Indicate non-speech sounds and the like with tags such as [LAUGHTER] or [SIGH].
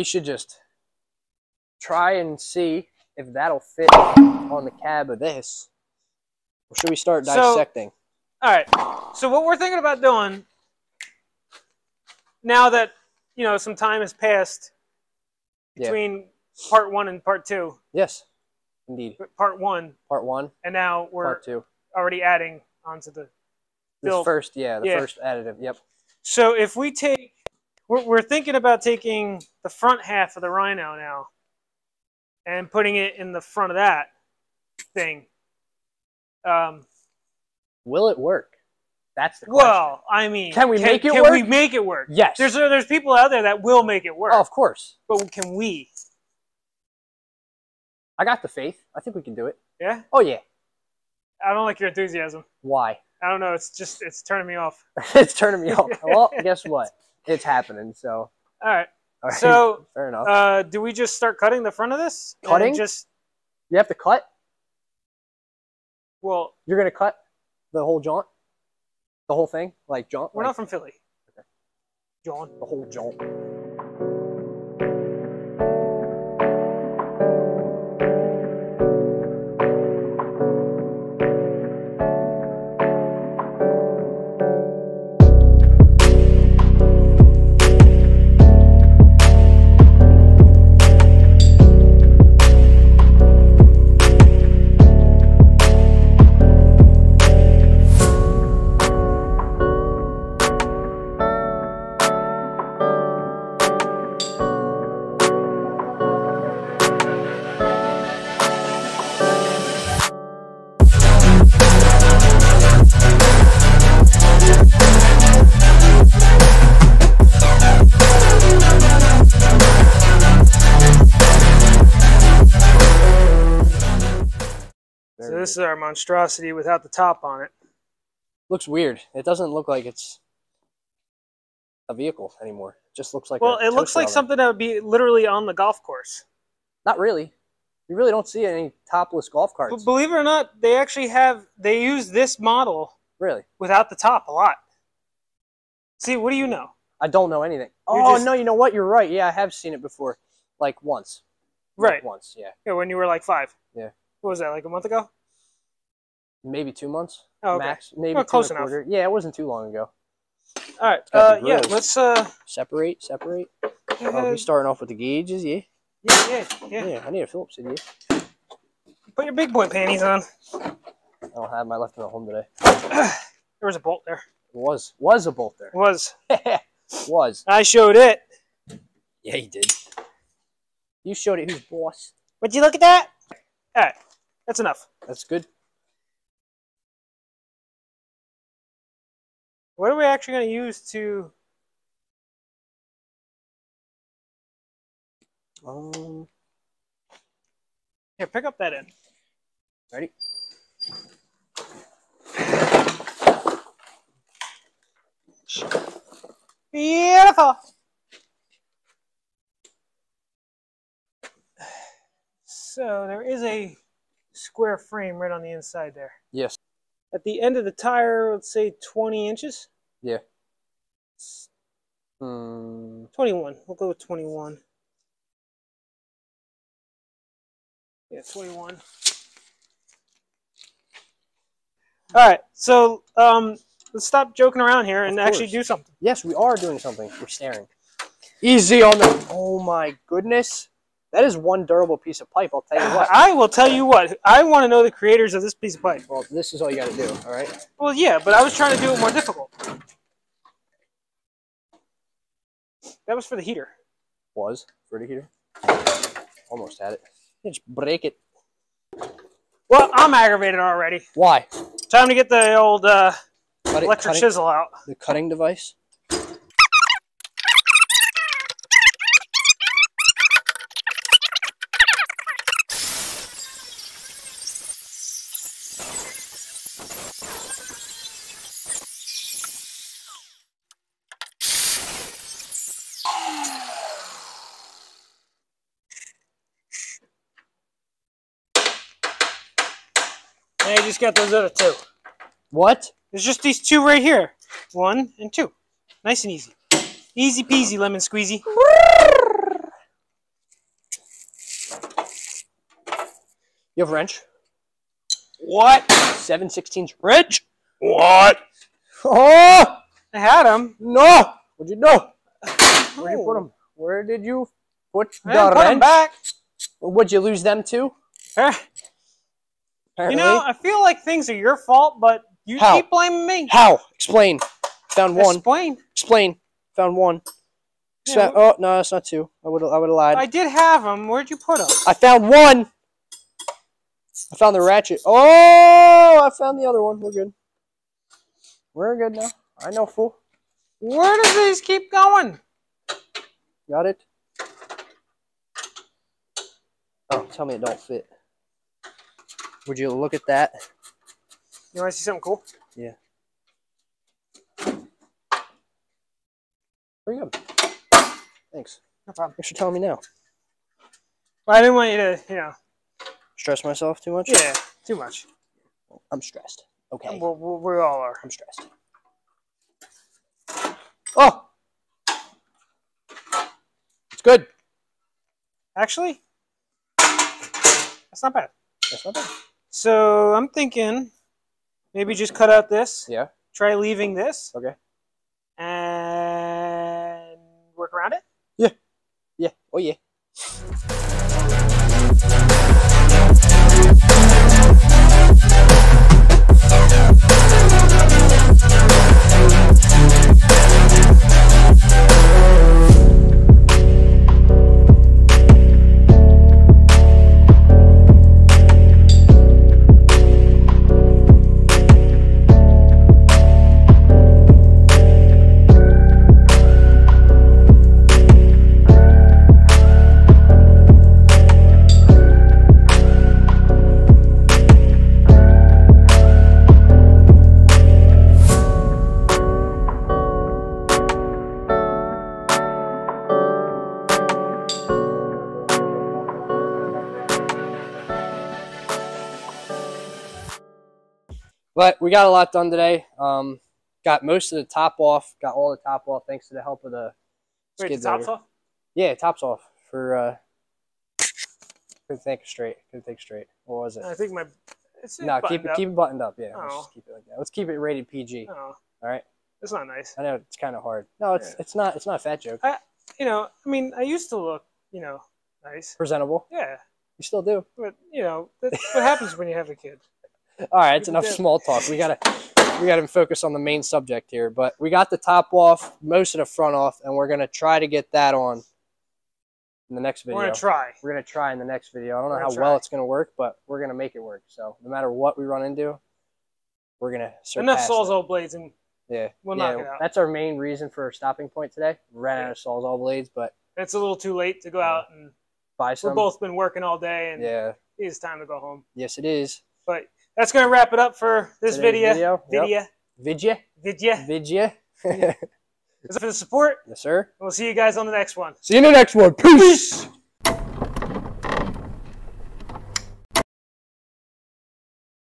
we should just try and see if that'll fit on the cab of this. Or should we start So- dissecting? All right. So what we're thinking about doing now that you know some time has passed Yeah. between part one and part two, yes, indeed. part one, Part one, and now we're part two. already adding onto the. Bill. first, yeah, the Yeah. first additive. Yep. So if we take, we're, we're thinking about taking the front half of the Rhino now, and putting it in the front of that thing. Um, Will it work? That's the question. well, I mean, Can we make it Can work? Can we make it work? yes. There's there's people out there that will make it work, oh, of course. but can we? I got the faith. I think we can do it. Yeah, Oh yeah. I don't like your enthusiasm. Why? I don't know. It's just it's turning me off. [LAUGHS] it's turning me off. [LAUGHS] Well, guess what? It's happening. So. All right. all right, So, [LAUGHS] fair enough. uh, do we just start cutting the front of this? Cutting? Just you have to cut. well, You're gonna cut the whole jaunt, the whole thing, like jaunt. we're like not from Philly. Okay. John. the whole jaunt. So this is our monstrosity without the top on it. looks weird. It doesn't look like it's a vehicle anymore. It just looks like. Well, it looks like oven. something that would be literally on the golf course. Not really. You really don't see any topless golf But carts. believe it or not, they actually have they use this model Really, without the top a lot. See, what do you know? I don't know anything. You're oh just- no, you know what? You're right. Yeah, I have seen it before, like once. Like Right. once. Yeah, Yeah, when you were like five. Yeah. What was that? Like a month ago? Maybe two months Oh, okay. max. Maybe Well, two close enough. quarter. Yeah, it wasn't too long ago. All right. Uh, yeah. Let's. Uh. Separate, separate. Oh, uh, we starting off with the gauges. Yeah. yeah, yeah, yeah. Yeah. I need a Phillips head. Put your big boy panties on. I don't have my left one at home today. [CLEARS THROAT] there was a bolt there. Was was a bolt there. was. [LAUGHS] was. I showed it. Yeah, he did. You showed it who's boss. Would you look at that? All right. That's enough. That's good. What are we actually going to use to? Um, Here, pick up that end. ready? Beautiful. So there is a square frame right on the inside there. Yes. At the end of the tire, let's say 20 inches. Yeah. Hmm. 21. We'll go with 21. Yeah, 21. All right, so um, let's stop joking around here and actually do something. Yes, we are doing something. We're staring. Easy on the. Oh my goodness. That is one durable piece of pipe. I'll tell you what. [SIGHS] I will tell you what. I want to know the creators of this piece of pipe. Well, this is all you got to do. All right. Well, yeah, but I was trying to do it more difficult. That was for the heater. Was for the heater. Almost had it. Just break it. Well, I'm aggravated already. Why? Time to get the old uh, electric cutting- chisel out. The cutting device. And I just got those other two. What? There's just these two right here. One and two. Nice and easy. Easy peasy, lemon squeezy. You have a wrench? What? 7 16 wrench? What? Oh! I had them. No! What'd you do? Where did you put oh. them? Where did you put I the put them back. Would you lose them too? Eh. Apparently. You know, I feel like things are your fault, but you How? keep blaming me. how? Explain. Found one. Explain. Explain. Found one. Yeah, Fa- oh no, that's not two. I would I would have lied. I did have them. Where'd you put them? I found one. I found the ratchet. Oh, I found the other one. We're good. We're good now. I know, fool. Where does these keep going? Got it. Oh, tell me it don't fit. Would you look at that? You want to see something cool? Yeah. Pretty good. Thanks. No problem. Thanks for telling me now. Well, I didn't want you to, you know, Stress myself too much? yeah, too much. I'm stressed. Okay. We, we, we all are. I'm stressed. Oh! It's good. Actually, that's not bad. That's not bad. So I'm thinking maybe just cut out this. Yeah. Try leaving this. Okay. And work around it. Yeah. Yeah. Oh, yeah. But we got a lot done today. Um, got most of the top off. Got all the top off thanks to the help of the Wait, the top's loader. off? Yeah, tops off for. uh Couldn't think straight. Couldn't think straight. What was it? I think my. It's No, keep it up. keep it buttoned up. Yeah, let's Oh. just keep it like that. Let's keep it rated PG. Oh, All right. It's not nice. I know it's kind of hard. No, it's Yeah. it's not. It's not a fat joke. I, You know, I mean, I used to look, you know, nice. Presentable. Yeah, You still do. but you know, that's what happens when you have a kid. [LAUGHS] All right, it's enough small talk. We gotta we gotta focus on the main subject here. But we got the top off, most of the front off, and we're gonna try to get that on in the next video. We're gonna try. We're gonna try in the next video. I don't know We're how gonna well it's gonna work, but we're gonna make it work. So no matter what we run into, we're gonna Enough. Sawzall blades and Yeah, we'll yeah. knock it out. That's our main reason for stopping point today. Ran out of sawzall blades, but it's a little too late to go Yeah. out and buy some. we've both been working all day and Yeah. it's time to go home. Yes, it is. But that's gonna wrap it up for this Today's video. Video. Yep. Video. Video. Thanks for the support. yes, sir. We'll see you guys on the next one. See you in the next one. Peace.